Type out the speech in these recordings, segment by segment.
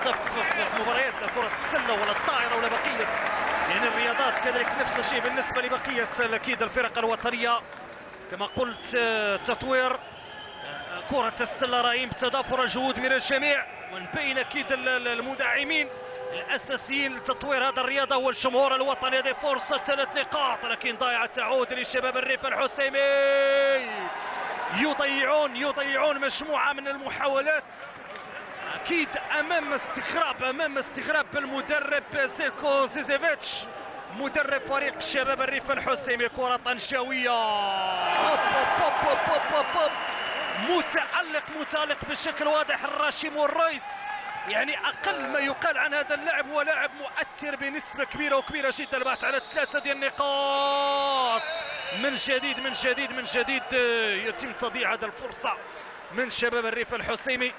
في, مباريات كره السلة ولا الطائرة ولا بقية. يعني الرياضات كذلك نفس الشيء بالنسبة لبقية أكيد الفرق الوطنية. كما قلت آه، تطوير آه، كرة السلة راهين بتضافر الجهود من الجميع. ومن بين أكيد المدعمين الأساسيين لتطوير هذا الرياضة هو الجمهور الوطني. هذه فرصة ثلاث نقاط. لكن ضايعة تعود لشباب الريف الحسيمي. يضيعون يضيعون مجموعة من المحاولات. أكيد أمام استغراب أمام استغراب بالمدرب سيركو زيزيفيتش مدرب فريق الشباب الريف الحسيمي كرة طنجاوية متعلق متعلق بشكل واضح الراشيم والرويت يعني أقل ما يقال عن هذا اللاعب هو لاعب مؤثر بنسبة كبيرة وكبيرة جدا. البحث على ثلاثة ديال النقاط. من جديد من جديد من جديد يتم تضييع هذه الفرصة من شباب الريف الحسيمي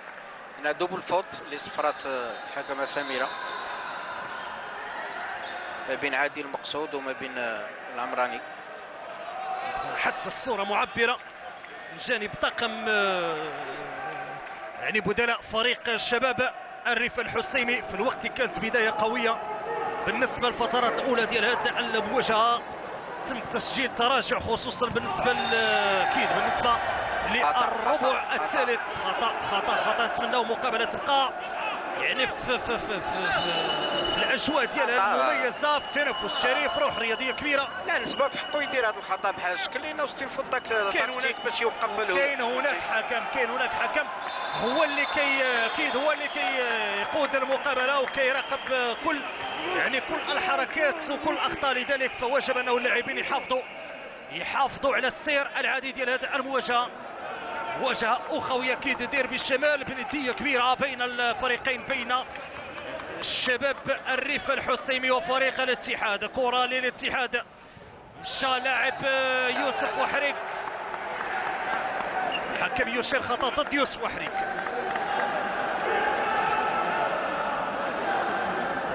هنا دوبل فوت لصفرات الحكمه سميره ما بين عادل المقصود وما بين العمراني حتى الصورة معبرة من جانب طاقم يعني بدلاء فريق الشباب الريف الحسيمي في الوقت كانت بداية قوية بالنسبة للفترات الأولى ديال هذه المواجهة. تم تسجيل تراجع خصوصا بالنسبة أكيد بالنسبة للربع الثالث. خطأ خطأ خطأ نتمناو مقابلة تبقى يعني في في في في, في, في الأجواء ديالها المميزة في التنافس الشريف روح رياضية كبيرة. لا نسبة في حقه يدير هذا الخطأ بحال الشكل لأنه استنفذ ذاك التكتيك باش يوقف كاين هناك حكم كاين هناك حكم. هو اللي كي أكيد هو اللي كي يقود المقابلة وكيراقب كل يعني كل الحركات وكل الاخطاء لذلك فوجب أنه اللاعبين يحافظوا يحافظوا على السير العادي ديال هذه المواجهة. مواجهه اخويه أكيد ديربي الشمال بندية كبيرة بين الفريقين بين الشباب الريف الحسيمي وفريق الاتحاد. كرة للاتحاد. مشى لاعب يوسف وحريك. الحكم يشير خطأ ضد يوسف وحريك.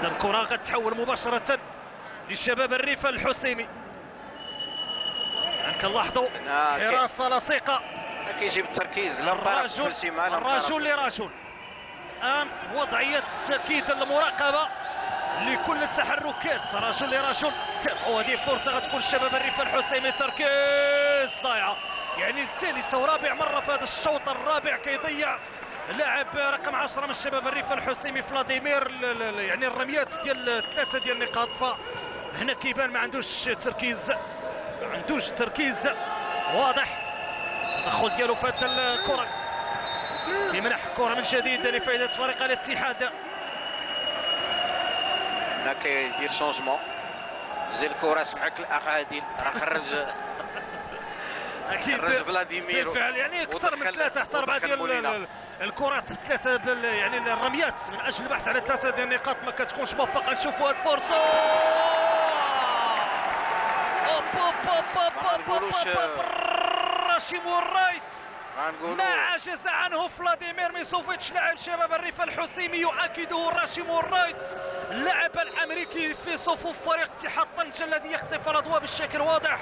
اذا الكره غتحول مباشرة للشباب الريف الحسيمي. كنلاحظوا حراسه لصيقه كيجيب التركيز لا الرجل الرجل لرجل. الان في وضعية تأكيد المراقبه لكل التحركات. رجل لرجل وهذه فرصه غتكون الشباب الريف الحسيمي تركيز ضايعة. يعني الثالث ورابع مرة في هذا الشوط الرابع كيضيع لاعب رقم 10 من الشباب الريف الحسيمي فلاديمير يعني الرميات ديال ثلاثة ديال النقاط فهنا كيبان ما عندوش تركيز. ما عندوش تركيز. واضح. التدخل ديالو في هذه الكره كيمنح الكره من جديد لفائده فريق الاتحاد هنا كيدير شونجمون زي الكره سمعك الاخ عادل راه خرج أكيد خرج فلاديمير بالفعل يعني أكثر من ثلاثة حتى اربعه ديال الكرات بثلاثه يعني الرميات من أجل البحث على ثلاثة ديال النقاط ما كتكونش موفقه نشوفوا هذه الفرصه اوب اوب هاشم والرايت ما عجز عنه فلاديمير ميسوفيتش لاعب شباب الريف الحسيمي يؤكده راشيم والرايت اللاعب الأمريكي في صفوف فريق اتحاد طنجة الذي يخطف الأضواء بشكل واضح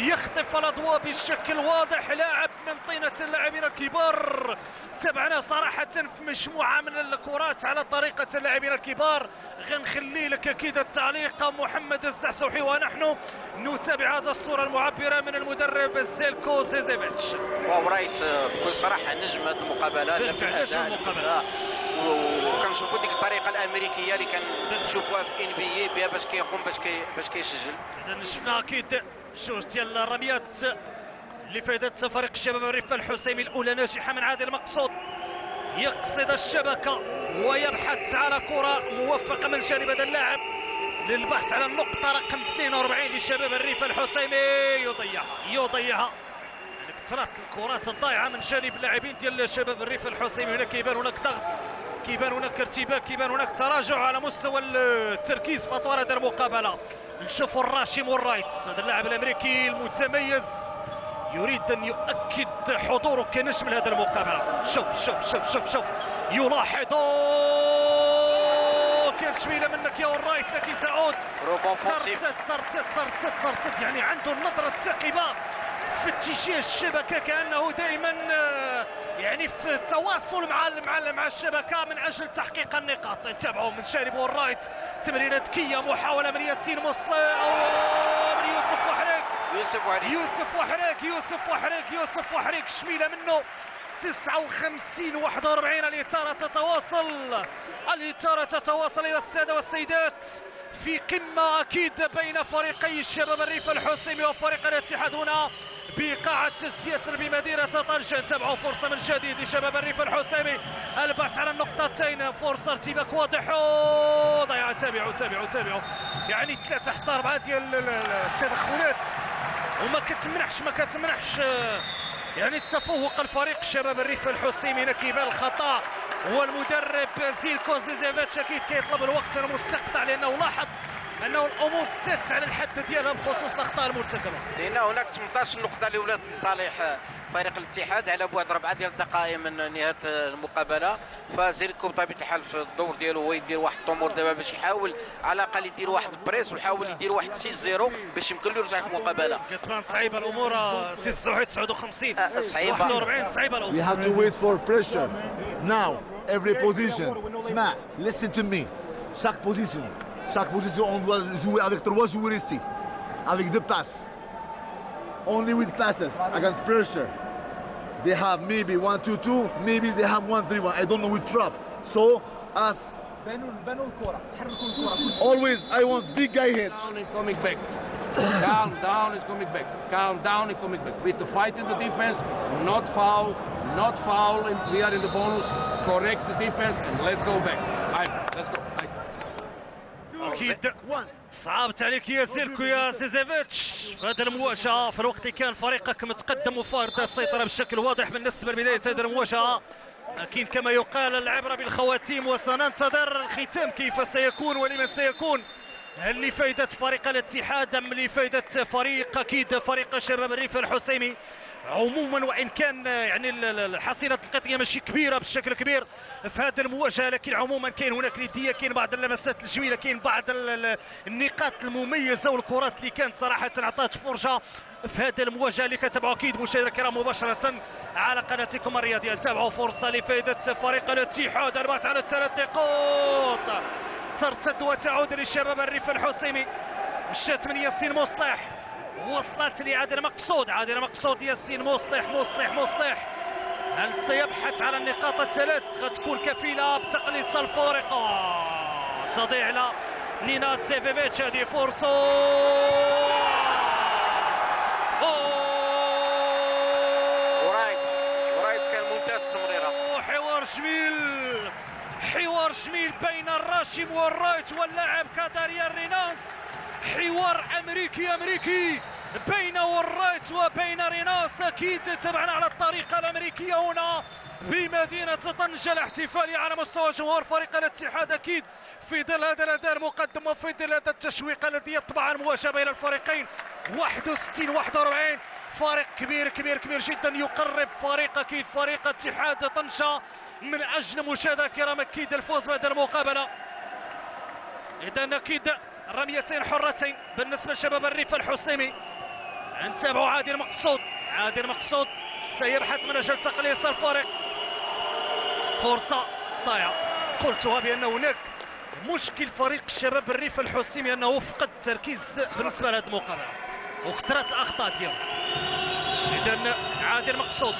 يخطف الأضواء بشكل واضح. لاعب من طينة اللاعبين الكبار. تابعنا صراحة في مجموعة من الكرات على طريقة اللاعبين الكبار. غنخلي لك أكيد التعليق. محمد الزعسوحي ونحن نتابع هذه الصورة المعبرة من المدرب زيلكو زيزيفيتش. ورايت بكل صراحة نجم هذه المقابلة. بالفعل نجم المقابلة. وكنشوفوا ديك الطريقة الامريكيه اللي كنشوفوها في ان بي بها باش كيقوم باش كي باش كيسجل. شفنا أكيد جوج ديال الرميات لفائدة فريق الشباب الريف الحسيمي الأولى ناجحة من عادل مقصود. يقصد الشبكة ويبحث على كرة موفقة من جانب هذا اللاعب. للبحث على النقطة رقم 42 لشباب الريف الحسيمي. يضيعها يضيعها. كثرت الكرات الضائعة من جانب اللاعبين ديال شباب الريف الحسيمي. هنا كيبان هناك ضغط كيبان هناك ارتباك كيبان هناك تراجع على مستوى التركيز في أطوار هذه المقابلة. نشوفوا الراشي مورايت هذا اللاعب الأمريكي المتميز يريد أن يؤكد حضوره كنجم لهذه المقابلة. شوف شوف شوف شوف شوف. يلاحظ. كان شميلة منك يا ورايت لكن تعود. ترتت ترتت ترتت ترتت يعني عنده النظرة الثاقبه في اتجاه الشبكة كأنه دائما يعني في التواصل مع مع مع الشبكة من أجل تحقيق النقاط. نتابعوا من جانب الرايت. تمريرة ذكيه محاولة من ياسين مصلي. أو من يوسف وحريك يوسف وحريك يوسف وحريك يوسف وحريك يوسف وحريك شميلة منه. 59 41 الإثارة تتواصل. الإثارة تتواصل إلى السادة والسيدات. في قمة أكيد بين فريقي الشباب الريف الحسيمي وفريق الاتحاد هنا. بقاعة السياتر بمدينة طنجة. نتابعوا فرصة من جديد لشباب الريف الحسيمي البحث على النقطتين. فرصة ارتباك واضح. ضيع تابعوا تابعوا تابعوا. يعني ثلاثة حتى أربعة ديال التدخلات. وما كتمنحش ما كتمنحش. يعني التفوق الفريق الشباب الريف الحسيمي نكيبان الخطأ. والمدرب زيلكو زيزيفيتش أكيد كيطلب الوقت المستقطع لأنه لاحظ أنه الأمور تزادت على الحد ديالها بخصوص الأخطاء المرتكبة لأن هناك 18 نقطه اللي ولات لصالح فريق الاتحاد على بعد ربعة ديال الدقائق من نهاية المقابلة فزيركو بطبيعه الحال في الدور ديالو هو يدير واحد الطمور دابا باش يحاول على الأقل يدير واحد البريس ويحاول يدير واحد 6 0 باش يمكن له يرجع في المقابلة كتبان صعيبة الأمور سي الزهيد 59 آه، صعيبة 41 صعيبة الأمور We have to wait for pressure. Now, every position. اسمع, listen to me. Chaque position. Chaque position, on doit jouer avec trois joueurs ici, avec deux passes. Only with passes against pressure. They have maybe one two two, maybe they have one three one. I don't know with trap. So as Always, I want big guy here. Down and coming back. down, down and coming back. Down, down and coming back. We the fight in the defense, not foul, not foul, and we are in the bonus. Correct the defense and let's go back. أكيد. صعبت عليك يا زيلكو يا سيزيفيتش. في هذه المواجهة في الوقت اللي كان فريقك متقدم وفارض السيطرة بشكل واضح بالنسبة لبدايه هذه المواجهة. لكن كما يقال العبرة بالخواتيم وسننتظر الختام. كيف سيكون ولمن سيكون؟ لفائدة فريق الاتحاد أم لفائدة فريق أكيد فريق شباب الريف الحسيمي عموما وإن كان يعني ال- ال- الحصيلة التقنية ماشي كبيرة بشكل كبير في هذه المواجهة لكن عموما كاين هناك ندية كاين بعض اللمسات الجميلة كاين بعض ال- ال- النقاط المميزة والكرات اللي كانت صراحة عطات فرجة في هذه المواجهة اللي كتابعوا أكيد مشاهدينا الكرام مباشرة على قناتكم الرياضية. نتابعوا فرصة لفائدة فريق الاتحاد. البحث على الثلاث نقاط. ترتد وتعود للشباب الريف الحسيمي. مشات من ياسين مصلح. وصلت لعادل مقصود. عادل مقصود ياسين مصلح مصلح مصلح. هل سيبحث على النقاط الثلاث؟ غتكون كفيلة بتقليص الفارقة. تضيع على نينات سيفيفيتش. هذه فرصة. أوه! ورايت ورايت كان ممتاز التمريره حوار جميل. حوار جميل بين الراشم والرايت واللاعب كاداريان ريناس حوار أمريكي أمريكي. بين والرايت وبين ريناس. أكيد تبعنا على الطريقة الأمريكية هنا بمدينة طنجة. الاحتفالي على مستوى جمهور فريق الاتحاد أكيد في ظل هذا الأداء المقدم وفي ظل هذا التشويق الذي يطبع المواجهة بين الفريقين. 61 41 فارق كبير كبير كبير جدا. يقرب فريق أكيد فريق اتحاد طنجة. من أجل مشاهدة الكرام أكيد الفوز بهذه المقابلة. إذا أكيد رميتين حرتين بالنسبة لشباب الريف الحسيمي. نتابعوا عادل مقصود عادل مقصود. سيبحث من أجل تقليص الفارق فرصة ضايعة. قلتها بأن هناك مشكل فريق الشباب الريف الحسيمي أنه فقد التركيز بالنسبة لهذه المقابلة. وكثرت الأخطاء ديالو إذا عادل مقصود.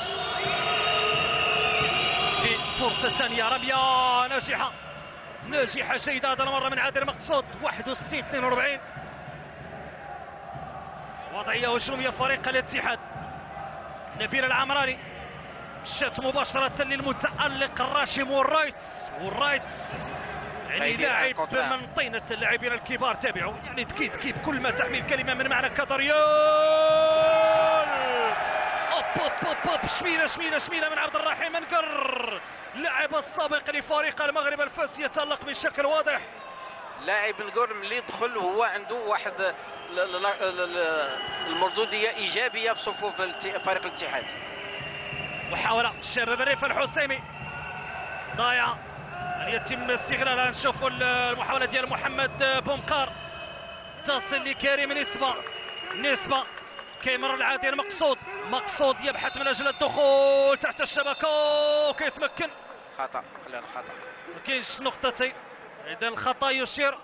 في فرصة ثانية رمية ناجحة. ناجحة جيده هذا المرة من عادل مقصود. 61 42 وضعية هجومية فريق الاتحاد. نبيل العمراني. مشات مباشرة للمتألق راشم ورايت ورايت يعني لاعب. من طينة اللاعبين الكبار. تابعوا. يعني ذكي ذكي بكل ما تحمل كلمة من معنى كاتريال أوب أوب أوب شميلة شميلة شميلة من عبد الرحيم منقر لاعب السابق لفريق المغرب الفاس يتألق بشكل واضح. لاعب نقول ملي دخل هو عنده واحد المردوديه إيجابية بصفوف فريق الاتحاد. محاولة الشباب الريف الحسيمي. ضايعة هل يتم استغلالها نشوفوا المحاولة ديال محمد بومقار تصل لكريم نسبة. نسبة. كيمر العادي المقصود. مقصود يبحث من أجل الدخول تحت الشبكة. وكيتمكن. خطأ. خلينا خطأ. ما كاينش نقطتين. إذا الخطأ يشير.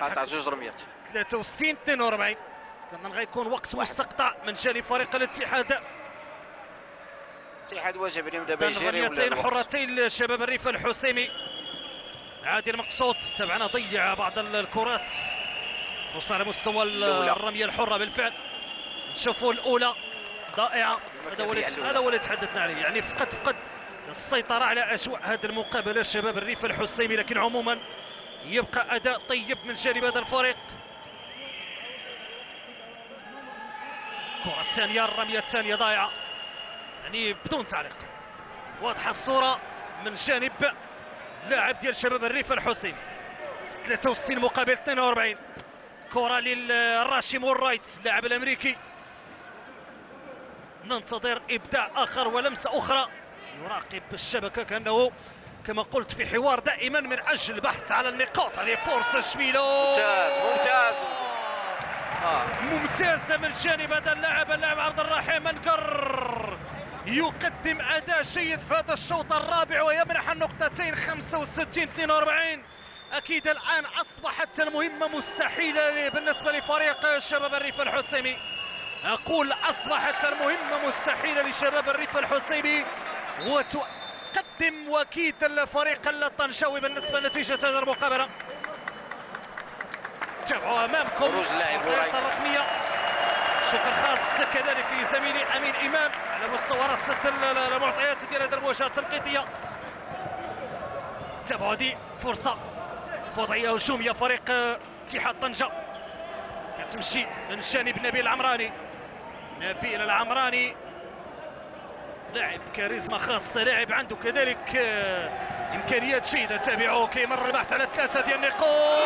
خطأ جوج رميات. 63 42 كان غيكون وقت مستقطع من جانب فريق الاتحاد. الاتحاد واجب اليوم دابا يجري رميتين. حرتين لشباب الريف الحسيمي. عادل المقصود تبعنا ضيع بعض ال- الكرات. خصوصا على مستوى ال- الأولى. الرمية الحرة بالفعل. نشوفوا الأولى. ضائعة. هذا هو الأولى. هذا هو اللي تحدثنا عليه. يعني فقد فقد السيطرة على أجواء هذه المقابله شباب. الريف الحسيمي لكن عموما يبقى أداء طيب من جانب هذا الفريق. الكره الثانية الرمية الثانية ضايعه يعني بدون تعليق. واضحة الصورة من جانب لاعب ديال شباب الريف الحسيمي 63 مقابل 42 كرة للراشي رايت اللاعب الأمريكي. ننتظر إبداع آخر ولمسة أخرى. يراقب الشبكة كأنه كما قلت في حوار دائما من أجل البحث على النقاط. هذه فرصة جميلة. ممتاز ممتاز. آه ممتازة من جانب هذا اللاعب اللاعب عبد الرحيم منكر. يقدم أداء جيد في هذا الشوط الرابع ويمنح النقطتين 65 42 أكيد الآن أصبحت المهمة مستحيلة بالنسبة لفريق شباب الريف الحسيمي أقول أصبحت المهمة مستحيلة لشباب الريف الحسيمي وتقدم وكيد الفريق الطنجاوي بالنسبة لنتيجة هذه المقابلة. تابعوا أمامكم خروج اللاعب. الرقمية. شكر خاص كذلك لزميلي أمين امام على مستوى رصد ال- ال- المعطيات ديال هذه المواجهة التنقيطيه تابعوا هذه فرصة. في وضعيه هجوميه فريق اتحاد طنجة. كتمشي من جانب نبيل العمراني. نبيل العمراني. لاعب كاريزما خاصة لاعب عنده كذلك آه، إمكانيات جيدة. تابعوه كيمر البحث على ثلاثة ديال النقاط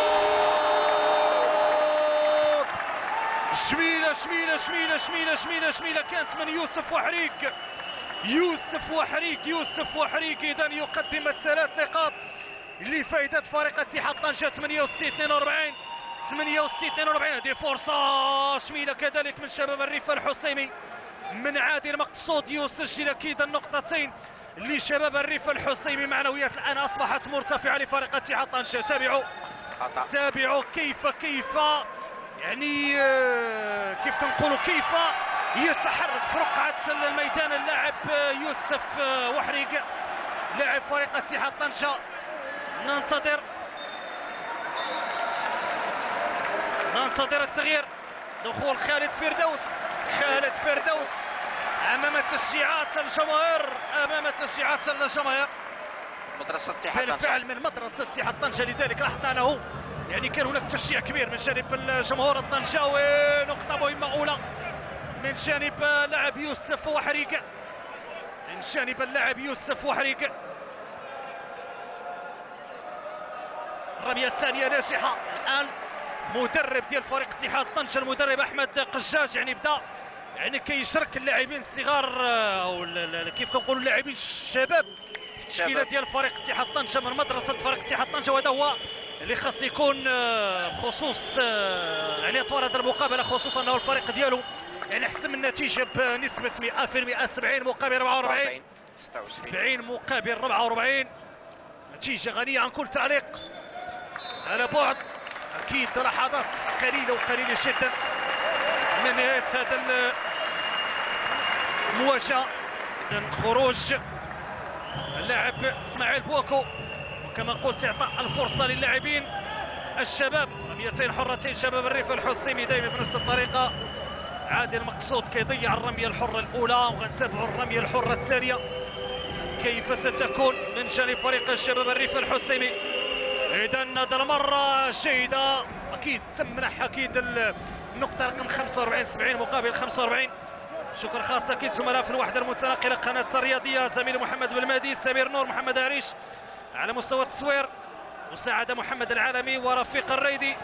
شميلة شميلة شميلة شميلة شميلة شميلة كانت من يوسف وحريق. يوسف وحريق يوسف وحريق. إذا يقدم الثلاث نقاط. لفائدة فريق اتحاد طنجة 68 42 68 42 هذه فرصة شميلة كذلك من شباب الريف الحسيمي. من عادل مقصود يسجل أكيد النقطتين لشباب الريف الحسيمي معنويات. الآن أصبحت مرتفعة لفريق اتحاد طنجة. تابعوا. خطأ. تابعوا. كيف كيف؟ يعني آه، كيف تنقولوا كيف يتحرك في رقعة الميدان اللاعب آه، يوسف آه، وحريق لاعب فريق اتحاد طنجة. ننتظر. ننتظر التغيير. دخول خالد فردوس. خالد فردوس أمام تشجيعات الجماهير. أمام تشجيعات الجماهير. مدرسة اتحاد بالفعل من مدرسة اتحاد طنجة لذلك لاحظنا أنه يعني كان هناك تشجيع كبير من جانب الجمهور الطنجاوي. نقطة مهمة أولى من جانب لاعب يوسف وحريق. من جانب اللاعب يوسف وحريق. الرمية الثانية ناجحة الآن مدرب ديال فريق اتحاد طنجة المدرب أحمد قجاج يعني بدا يعني كيشارك اللاعبين الصغار آه، أو كيف كنقولوا اللاعبين الشباب في التشكيلة. ديال فريق اتحاد طنجة من مدرسة فريق اتحاد طنجة وهذا هو اللي خاص يكون آه، بخصوص آه، يعني أطوار هذه المقابلة خصوصا أنه الفريق ديالو يعني حسم النتيجة بنسبة 100% 70 مقابل 44 40 76 70 مقابل 44 نتيجة غنية عن كل تعليق. على بعد. أكيد لحظات قليلة وقليلة جدا من نهاية هذا ال- المواجهة. خروج اللاعب إسماعيل بوكو. وكما قلت إعطاء الفرصة للاعبين الشباب. 200 حرتين شباب الريف الحسيمي دائما بنفس الطريقة. عادل مقصود كيضيع الرمية الحرة الأولى وغنتابعوا الرمية الحرة الثانية كيف ستكون من جانب فريق الشباب الريف الحسيمي؟ اذا هذا المرة جيده أكيد تمنح أكيد ال- النقطة رقم 45 70 مقابل 45 شكر خاص أكيد زملاء في الوحدة المتنقله قناة الرياضية. زميل محمد بالمهدي سمير نور محمد عريش على مستوى التصوير مساعده محمد العالمي ورفيق الريدي.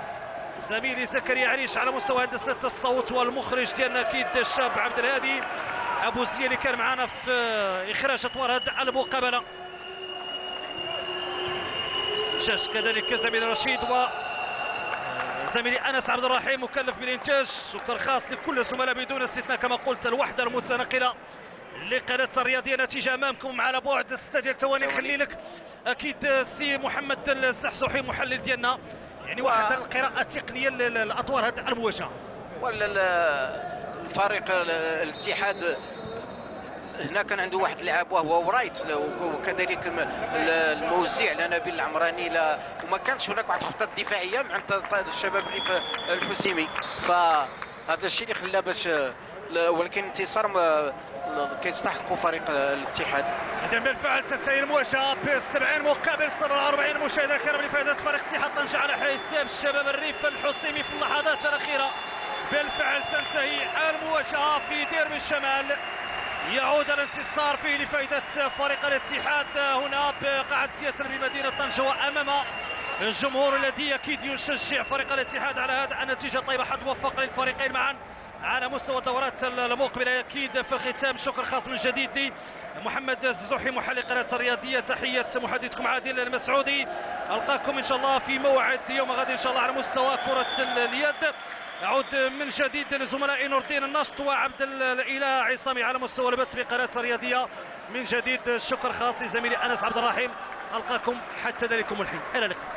زميلي زكريا عريش على مستوى هندسة الصوت والمخرج ديالنا أكيد الشاب عبد الهادي. أبو زي اللي كان معنا في إخراج أطوار هذه المقابلة. شاش كذلك زميل رشيد و زميلي أنس عبد الرحيم مكلف بالإنتاج. شكر خاص لكل الزملاء بدون استثناء كما قلت الوحدة المتنقلة لقناة الرياضية نتيجة أمامكم على بعد ستة ديال الثواني نخلي لك أكيد سي محمد السحسوحي محلل ديالنا. يعني واحد القراءة التقنية لاطوار هذه المواجهة. ولا الفريق الاتحاد هنا كان عنده واحد اللاعب وهو ورايت وكذلك الموزع لنبيل العمراني لا وما كانش هناك واحد الخطة دفاعيه مع الشباب اللي في الحسيمي. فهذا الشيء اللي خلى باش ولكن انتصار كيستحقوا فريق الاتحاد. اذا بالفعل تنتهي المواجهه ب 70 مقابل 47 مشاهد الكرام لفائدة فريق اتحاد طنجه على حساب الشباب الريف الحسيمي في اللحظات الأخيرة. بالفعل تنتهي المواجهه في ديربي الشمال. يعود الانتصار فيه لفائدة فريق الاتحاد هنا بقاعة سياسة بمدينة طنجة وأمام الجمهور الذي أكيد يشجع فريق الاتحاد على هذا النتيجة. الطيبة حد موفق للفريقين معا على مستوى الدورات المقبلة. أكيد في الختام شكر خاص من جديد لمحمد الزحي محلل قناة الرياضية. تحية محدثكم عادل المسعودي. ألقاكم إن شاء الله في موعد يوم غد إن شاء الله على مستوى كرة اليد. اعود من جديد لزملائي نور الدين النشط وعبد الاله عصامي على مستوى البث بقناة الرياضيه من جديد شكر خاص لزميلي أنس عبد الرحيم. ألقاكم حتى ذلكم الحين. إلى اللقاء.